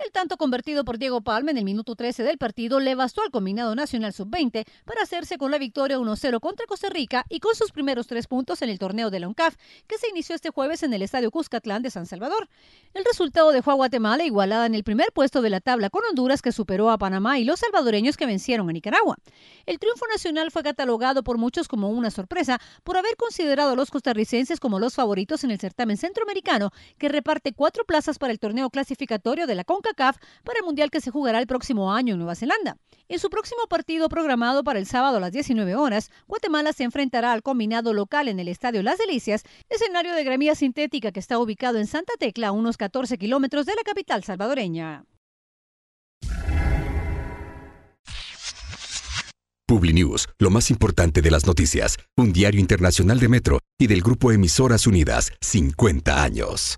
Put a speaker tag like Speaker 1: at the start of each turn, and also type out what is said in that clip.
Speaker 1: El tanto convertido por Diego Palma en el minuto 13 del partido le bastó al combinado nacional sub-20 para hacerse con la victoria 1-0 contra Costa Rica y con sus primeros tres puntos en el torneo de la UNCAF, que se inició este jueves en el Estadio Cuscatlán de San Salvador. El resultado dejó a Guatemala igualada en el primer puesto de la tabla con Honduras que superó a Panamá y los salvadoreños que vencieron a Nicaragua. El triunfo nacional fue catalogado por muchos como una sorpresa por haber considerado a los costarricenses como los favoritos en el certamen centroamericano que reparte cuatro plazas para el torneo clasificatorio de la CONCACAF para el Mundial que se jugará el próximo año en Nueva Zelanda. En su próximo partido programado para el sábado a las 19 horas, Guatemala se enfrentará al combinado local en el Estadio Las Delicias, escenario de gramía sintética que está ubicado en Santa Tecla, a unos 14 kilómetros de la capital salvadoreña.
Speaker 2: Publinews, lo más importante de las noticias, un diario internacional de Metro y del grupo Emisoras Unidas, 50 años.